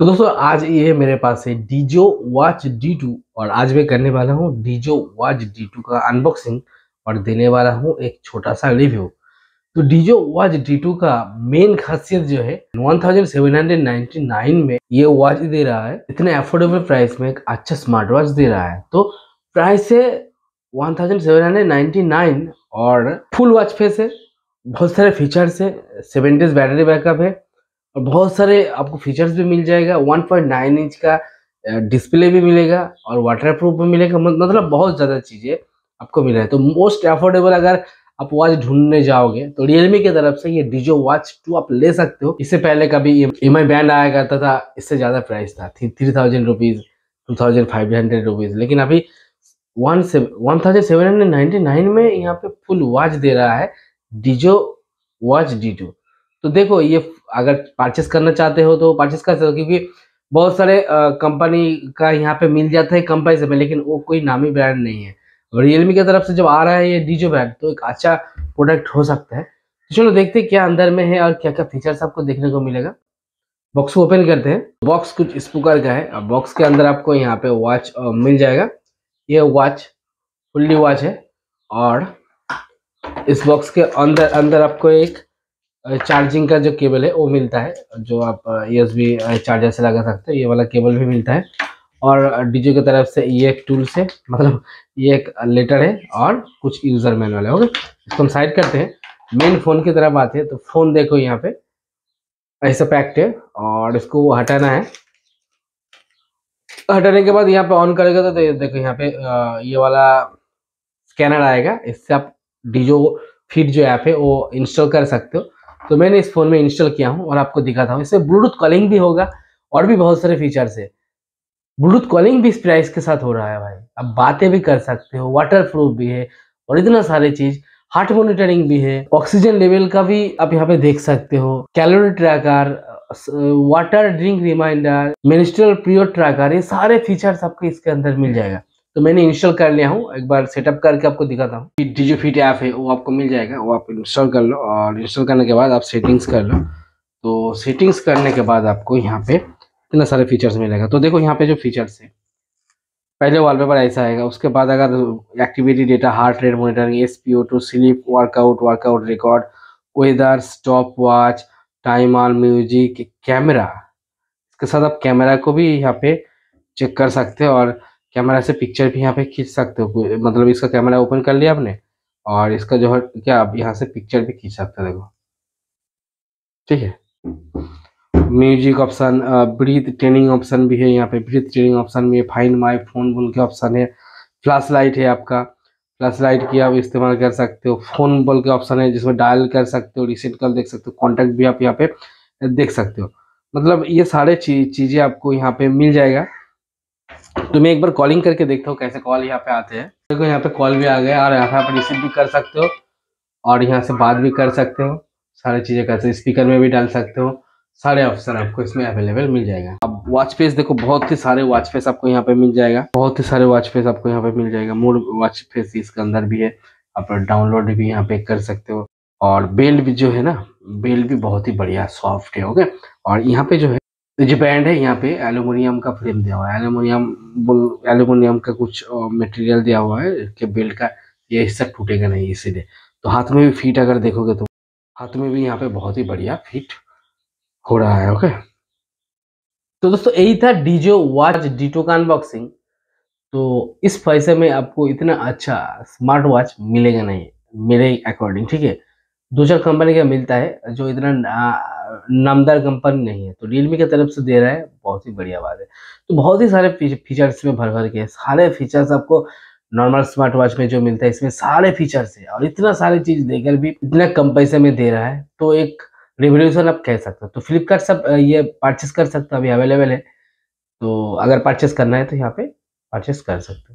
तो दोस्तों, आज ये मेरे पास है डीजो वॉच डी टू और आज मैं करने वाला हूँ डीजो वॉच डी टू का अनबॉक्सिंग और देने वाला हूँ एक छोटा सा रिव्यू तो डीजो वॉच डी टू का मेन खासियत जो है 1799 में ये वॉच दे रहा है। इतने अफोर्डेबल प्राइस में एक अच्छा स्मार्ट वॉच दे रहा है। तो प्राइस है 1799 और फुल वॉच फेस है। बहुत सारे फीचर्स है। सेवन डेज़ बैटरी बैकअप है। और बहुत सारे आपको फीचर्स भी मिल जाएगा 1.9 इंच का डिस्प्ले भी मिलेगा और वाटर प्रूफ भी मिलेगा मतलब बहुत ज़्यादा चीज़ें आपको मिल रहा है। तो मोस्ट अफोर्डेबल अगर आप वॉच ढूँढने जाओगे तो रियलमी की तरफ़ से ये डीजो वॉच टू आप ले सकते हो। इससे पहले कभी एम आई बैंड आया करता था, इससे ज़्यादा प्राइस था three thousand rupees two thousand five hundred rupees लेकिन अभी वन से one thousand seven hundred ninety nine में यहाँ पे फुल वॉच दे रहा है डीजो वॉच डी टू तो देखो, ये अगर परचेस करना चाहते हो तो परचेस कर सकते हो, क्योंकि बहुत सारे कंपनी का यहाँ पे मिल जाता है कंपनी में लेकिन वो कोई नामी ब्रांड नहीं है। रियलमी की तरफ़ से जब आ रहा है ये डीजो ब्रांड तो एक अच्छा प्रोडक्ट हो सकता है। तो चलो देखते हैं क्या अंदर में है और क्या क्या फीचर्स आपको देखने को मिलेगा। बॉक्स ओपन करते हैं। बॉक्स कुछ इस प्रकार का है। और बॉक्स के अंदर आपको यहाँ पे वॉच मिल जाएगा। ये वॉच फुल्ली वॉच है। और इस बॉक्स के अंदर अंदर आपको एक चार्जिंग का जो केबल है, वो मिलता है, जो आप यूएसबी चार्जर से लगा सकते हैं, ये वाला केबल भी मिलता है। और डीजे की तरफ़ से ये एक टूल्स है मतलब ये एक लेटर है, और कुछ यूज़र मैनुअल है ओके इसको हम साइड करते हैं। मेन फ़ोन की तरफ़ आते हैं तो फ़ोन देखो यहाँ पे। ऐसा पैक्ट है और इसको हटाना है। हटाने के बाद यहाँ पे ऑन करेगा तो देखो यहाँ पे ये वाला स्कैनर आएगा। इससे आप डीजो फिट जो ऐप है, वो इंस्टॉल कर सकते हो। तो मैंने इस फ़ोन में इंस्टॉल किया हूँ और आपको दिखाता हूँ। इससे ब्लूटूथ कॉलिंग भी होगा और भी बहुत सारे फीचर्स है। ब्लूटूथ कॉलिंग भी इस प्राइस के साथ हो रहा है भाई। आप बातें भी कर सकते हो वाटर प्रूफ भी है और इतना सारे चीज़। हार्ट मॉनिटरिंग भी है ऑक्सीजन लेवल का भी आप यहाँ पे देख सकते हो। Calorie tracker water drink reminder menstrual period tracker ये सारे फीचर्स आपको इसके अंदर मिल जाएगा। तो मैंने इंस्टॉल कर लिया हूँ। एक बार सेटअप करके आपको दिखाता हूँ। डीजो फिट ऐप है, वो आपको मिल जाएगा। वो आप इंस्टॉल कर लो और इंस्टॉल करने के बाद आप सेटिंग्स कर लो। तो सेटिंग्स करने के बाद आपको यहाँ पे इतना सारे फीचर्स मिलेगा। तो देखो यहाँ पे जो फीचर्स है। पहले वॉलपेपर ऐसा आएगा, उसके बाद अगर activity data heart rate monitoring S P O two sleep workout workout record weather stopwatch time on music camera इसके साथ आप कैमरा को भी यहाँ पे चेक कर सकते हो और कैमरा से पिक्चर भी यहाँ पे खींच सकते हो मतलब इसका कैमरा ओपन कर लिया आपने और इसका जो है, क्या आप यहाँ से पिक्चर भी खींच सकते हो, देखो। ठीक है? Music option breath training option भी है यहाँ पे ब्रीथ ट्रेनिंग ऑप्शन भी है फाइन माई फ़ोन बोल के ऑप्शन है फ्लैश लाइट है आपका फ्लैश लाइट की आप इस्तेमाल कर सकते हो फ़ोन बोल के ऑप्शन है जिसमें डायल कर सकते हो रिसेंट कॉल देख सकते हो कॉन्टैक्ट भी आप यहाँ पे देख सकते हो। मतलब ये सारे चीज़ें आपको यहाँ पे मिल जाएगा। तो मैं एक बार कॉलिंग करके देखता हूँ कैसे कॉल यहाँ पे आते हैं। देखो यहाँ पे कॉल भी आ गया और यहाँ पे रिसीव भी कर सकते हो और यहाँ से बात भी कर सकते हो। सारी चीज़ें कर सकते स्पीकर में भी डाल सकते हो। सारे ऑप्शन आपको इसमें अवेलेबल मिल जाएगा। अब वॉच फेस देखो, बहुत ही सारे वॉच फेस आपको यहाँ पे मिल जाएगा। बहुत ही सारे वॉच फेस आपको यहाँ पे मिल जाएगा। मूड वॉच फेस इसके अंदर भी है। आप डाउनलोड भी यहाँ पे कर सकते हो। और बेल्ट भी जो है ना बेल्ट भी बहुत ही बढ़िया सॉफ्ट है ओके और यहाँ पे जो है जो बैंड है यहाँ पे एल्यूमिनियम का फ्रेम दिया हुआ है। एल्यूमिनियम एल्यूमिनियम का कुछ मटेरियल दिया हुआ है कि बेल्ट का ये हिस्सा टूटेगा नहीं इसीलिए। तो हाथ में भी फिट अगर देखोगे तो हाथ में भी यहाँ पे बहुत ही बढ़िया फिट हो रहा है ओके तो दोस्तों, यही था डीजो वॉच डीटो का अनबॉक्सिंग तो इस पैसे में आपको इतना अच्छा स्मार्ट वॉच मिलेगा नहीं, मेरे अकॉर्डिंग ठीक है? दो चार कंपनी का मिलता है जो इतना नामदार कंपनी नहीं है। तो रियलमी की तरफ़ से दे रहा है, बहुत ही बढ़िया बात है। तो बहुत ही सारे फीचर्स में भर भर के सारे फीचर्स आपको नॉर्मल स्मार्ट वॉच में जो मिलता है, इसमें सारे फीचर्स है। और इतना सारी चीज़ देकर भी इतना कम पैसे में दे रहा है तो एक रिवोल्यूशन आप कह सकते हो। तो फ्लिपकार्ट सब ये परचेस कर सकते हो, अभी अवेलेबल है। तो अगर परचेस करना है तो यहाँ पे परचेस कर सकते हो।